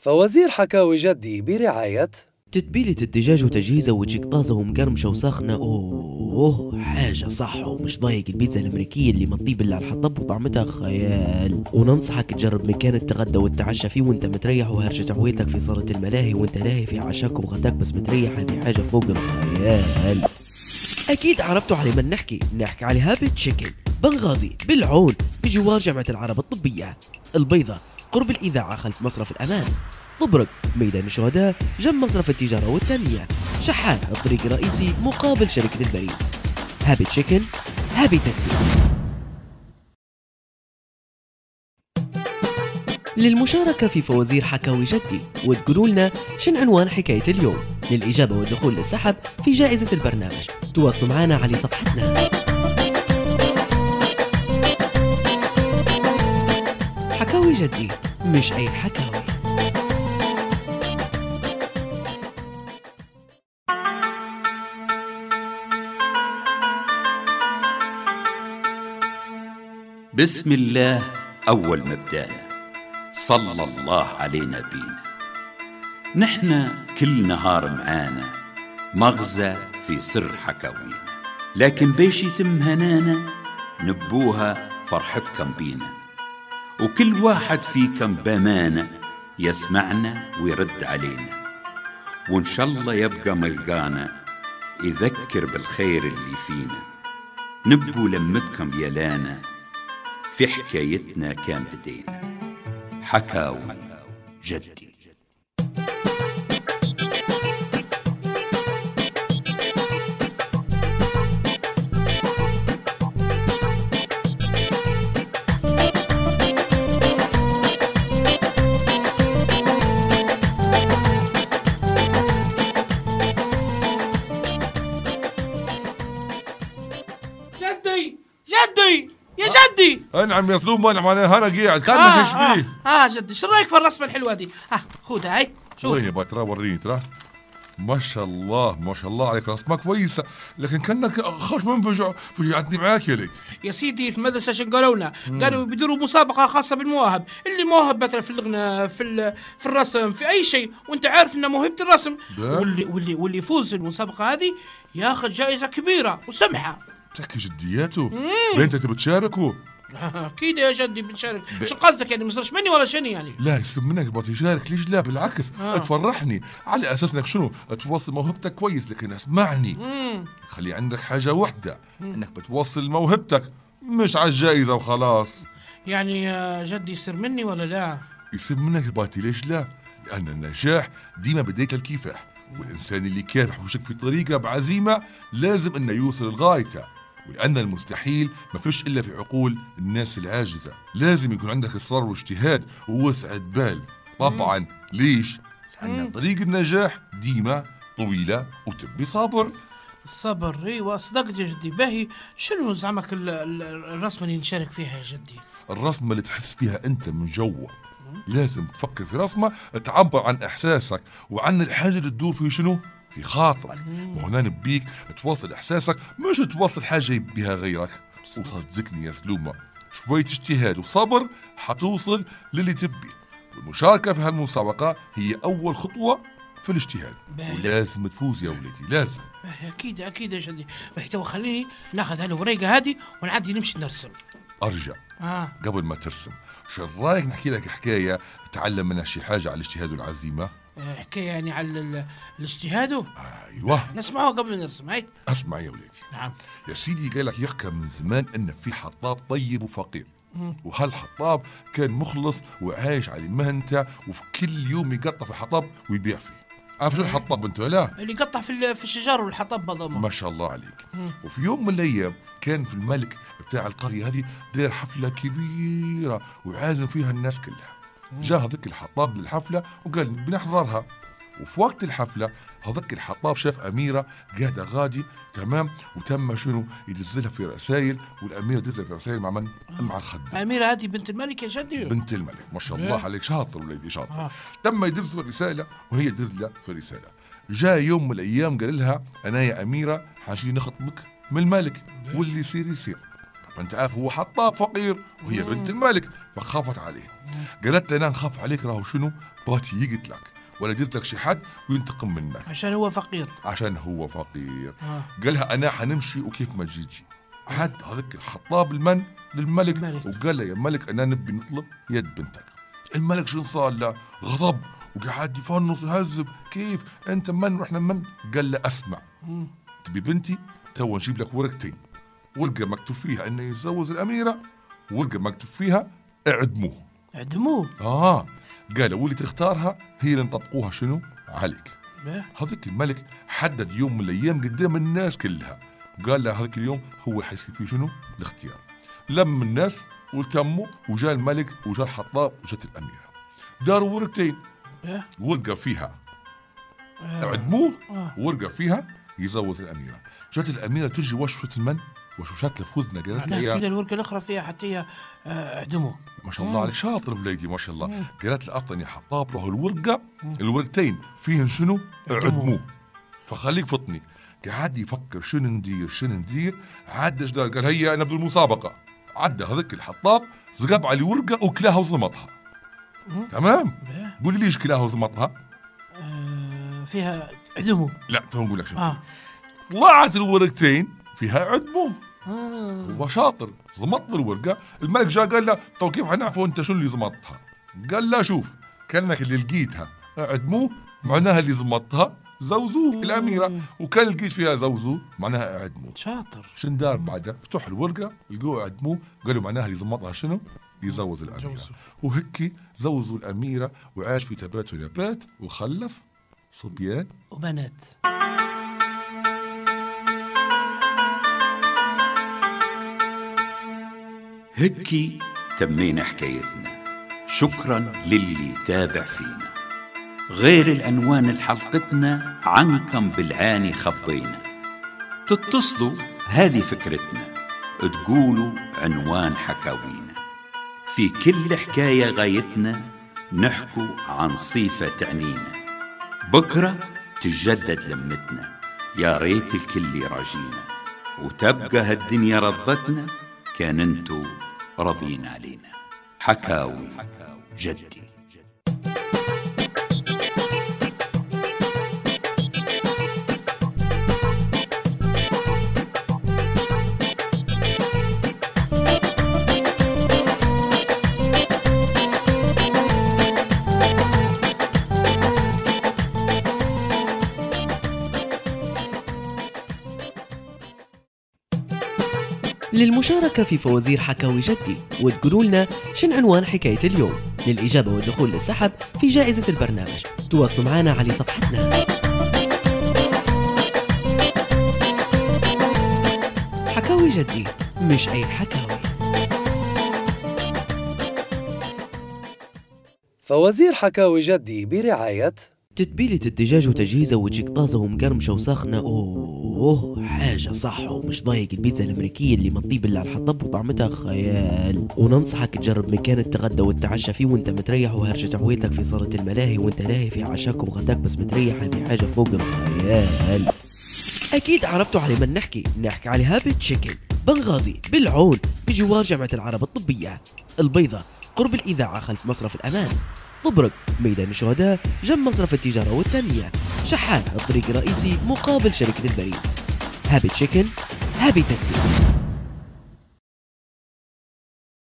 فوزير حكاوي جدي برعاية تتبيلة الدجاج وتجهيزه وتجيك طازة ومقرمشة وساخنة أوه حاجة صح ومش ضايق. البيتزا الأمريكية اللي مطيب إلا على الحطب وطعمتها خيال. وننصحك تجرب مكان التغدى والتعشى فيه وانت متريح وهرجة عويلتك في صالة الملاهي وانت لاهي في عشاك وغداك بس متريح. هذه حاجة فوق الخيال. أكيد عرفتوا على من نحكي. نحكي على هابي تشيكن. بنغازي بالعون بجوار جامعة العرب الطبية. البيضة قرب الإذاعة خلف مصرف الأمان. طبرق ميدان الشهداء جنب مصرف التجارة والتنمية. شحات الطريق الرئيسي مقابل شركة البريد. Happy Chicken Happy Tasty للمشاركة في فوازير حكاوي جدي وتقولوا لنا شن عنوان حكاية اليوم. للإجابة والدخول للسحب في جائزة البرنامج. تواصلوا معنا على صفحتنا. حكاوي جدي. مش أي حكاوي. بسم الله أول ما بدانا صلى الله علينا بينا نحن كل نهار معانا مغزى في سر حكاوينا. لكن بيش يتم هنانا نبوها فرحتكم بينا. وكل واحد فيكم بمانة يسمعنا ويرد علينا. وإن شاء الله يبقى ملقانا يذكر بالخير اللي فينا. نبو لمتكم يا لانا في حكايتنا كان بدينا. حكاوي جدي. جدي جدي يا جدي. انعم يا ثوم انعم أنا هنا قاعد كانك آه إيش آه, فيه. آه جدي. شو رأيك في الرسمة الحلوة دي؟ ها خذها هاي شوف. وين يبا ترى وريني ترى. ما شاء الله ما شاء الله عليك رسمة كويسة. لكن كأنك خش منفجع فجعتني معاك يا ليت يا سيدي في المدرسة شو قالوا لنا قالوا بيديروا مسابقة خاصة بالمواهب. اللي موهب مثلا في الغناء في في الرسم في أي شيء. وأنت عارف ان موهبة الرسم؟ واللي واللي واللي يفوز في المسابقة هذه ياخذ جائزة كبيرة. وسمحة. تحكي جدياته. وين انت تبي تشاركه؟ أكيد يا جدي بنشارك. شو قصدك يعني؟ مصرش مني ولا شنو يعني؟ لا يصير منك. تبغى تشارك ليش لا؟ بالعكس. آه. تفرحني على أساس إنك شنو؟ توصل موهبتك كويس. لكن اسمعني. امم خلي عندك حاجة واحدة. إنك بتوصل موهبتك. مش على الجائزة وخلاص. يعني يا جدي يصير مني ولا لا؟ يصير منك باتي. ليش لا؟ لأن النجاح ديما بداية الكفاح. والإنسان اللي كافح وشك في طريقة بعزيمة لازم إنه يوصل لغايته ولأن المستحيل ما فيش إلا في عقول الناس العاجزة. لازم يكون عندك إصرار واجتهاد ووسعة بال طبعا ليش؟ لأن طريق النجاح ديما طويلة وتبي صبر. الصبر أيوه صدقت يا جدي. باهي شنو زعمك ال- ال- الرسمة اللي نشارك فيها يا جدي؟ الرسمة اللي تحس فيها أنت من جوا. لازم تفكر في رسمة تعبر عن إحساسك وعن الحاجة اللي تدور في شنو؟ في خاطرك. وهنا نبيك توصل إحساسك مش توصل حاجة بها غيرك. وصدقني يا سلومة شوية اجتهاد وصبر حتوصل للي تبيه والمشاركة في هالمسابقة هي أول خطوة في الاجتهاد. ولازم تفوز يا ولدي لازم. أكيد أكيد يا جدي باهي تو خليني ناخذ هالوريقه هذه ونعدي نمشي نرسم. أرجع. آه. قبل ما ترسم شو رأيك نحكي لك حكاية تعلم منها شي حاجة على الاجتهاد والعزيمة آه، حكاية يعني على ال- الاجتهاد أيوة. نسمعه قبل نرسم هاي؟ اسمع يا وليدي نعم. يا سيدي قال لك يحكى من زمان أن في حطاب طيب وفقير. وهالحطاب كان مخلص وعايش على مهنته وفي كل يوم يقطع في الحطب ويبيع فيه؟ عارف شو الحطاب أنت لا اللي يقطع في في الشجر والحطب بضمه ما. شاء الله عليك. وفي يوم من الأيام كان في الملك بتاع القرية هذه داير حفلة كبيرة وعازم فيها الناس كلها. جاء هذاك الحطاب للحفلة وقال بنحضرها. وفي وقت الحفلة هذاك الحطاب شاف أميرة قاعدة غادي تمام؟ وتم شنو؟ يدزلها في رسائل والأميرة تدزلها في رسائل مع من؟ مع الخدام. أميرة هذه بنت الملك يا جدي بنت الملك ما شاء الله عليك. شاطر وليدي شاطر. آه. تم يدز في الرساله وهي تدز له في الرساله جاء يوم من الأيام قال لها أنا يا أميرة حاجي نخطبك من الملك واللي يصير يصير. ما انت عارف هو حطاب فقير وهي بنت الملك فخافت عليه. قالت له أنا نخاف عليك راهو شنو؟ بغيت يقتلك ولا يدز لك شي حد وينتقم منك. عشان هو فقير. عشان هو فقير. آه. قالها أنا حنمشي وكيف ما تجي عاد هذاك الحطاب المن للملك الملك. وقال له يا ملك أنا نبي نطلب يد بنتك. الملك شنو صار له؟ غضب وقعد يفنص ويهذب كيف؟ أنت من؟ وإحنا من؟ قال له أسمع مم. تبي بنتي؟ تو نجيب لك ورقتين. ورقه مكتوب فيها إنه يتزوج الأميرة ورقه مكتوب فيها اعدموه. اعدموه؟ آه قال واللي تختارها هي اللي نطبقوها شنو؟ عليك. به. هذاك الملك حدد يوم من الأيام قدام الناس كلها. قال له هذاك اليوم هو حيصير فيه شنو؟ الاختيار. لم الناس والتموا وجاء الملك وجاء الحطاب وجت الأميرة. داروا ورقتين. ورقه فيها. آه. اعدموه. آه. ورقه فيها يزوج الأميرة. جت الأميرة تجي وشوشت المن وشوشت له في وذنه قالت كذا الورقه الاخرى فيها حتى هي آه، اعدموه. ما شاء الله عليك. شاطر بليدي ما شاء الله. قالت له اعطني حطاب له الورقة. الورقتين فيهن شنو؟ اعدموه. فخليك فطني. قعد يفكر شنو ندير شنو ندير. عاد إيش؟ قال؟ هيا نبدا المسابقه عدى هذاك الحطاب زقب على الورقه وكلاها وزمطها. تمام. قولي ليش كلاها وزمطها؟ آه، فيها اعدموه. لا تو نقول لك شنو آه. طلعت الورقتين فيها عدموه آه. هو شاطر زمط الورقة. الملك جاء قال له طيب كيف حنعرفوا أنت شنو اللي زمطها؟ قال لا شوف كأنك اللي لقيتها. أعدموه معناها اللي زمطها زوزوه الأميرة. وكان لقيت فيها زوزوه معناها أعدموه. شاطر. شن دار بعدها؟ فتحوا الورقة لقوه أعدموه. قالوا معناها اللي زمطها شنو؟ يزوز الأميرة. زوزوا. وهيك زوزوا الأميرة وعاش في تبات ونبات وخلف صبيان. وبنات. هيك تمينا حكايتنا. شكرا للي تابع فينا. غير العنوان لحلقتنا عنكم بالعاني خضينا تتصلوا هذه فكرتنا. تقولوا عنوان حكاوينا. في كل حكاية غايتنا نحكوا عن صيفة تعنينا. بكرة تجدد لمتنا. يا ريت الكل يراجينا. وتبقى هالدنيا رضتنا كان انتو راضيين علينا حكاوي جدي. للمشاركة في فوازير حكاوي جدي. وتقولوا لنا شن عنوان حكاية اليوم. للإجابة والدخول للسحب في جائزة البرنامج. تواصلوا معنا على صفحتنا. حكاوي جدي مش أي حكاوي. فوازير حكاوي جدي برعاية تتبيلة الدجاج وتجهيزه وتجيك طازة ومقرمشة وساخنة أوه حاجة صح ومش ضايق. البيتزا الأمريكية اللي مطيب اللي على الحطب وطعمتها خيال. وننصحك تجرب مكان التغدى والتعشى فيه وانت متريح وهرجة عويتك في صالة الملاهي وانت لاهي في عشاك وغداك بس متريح. هذه حاجة فوق الخيال. أكيد عرفتوا على من نحكي. نحكي على هابت تشيكن. بنغازي بالعون بجوار جامعة العرب الطبية. البيضة قرب الإذاعة خلف مصرف الأمان. طبرق ميدان الشهداء جنب مصرف التجارة والتنمية. شحات الطريق الرئيسي مقابل شركة البريد. هابي تشيكن هابي تستي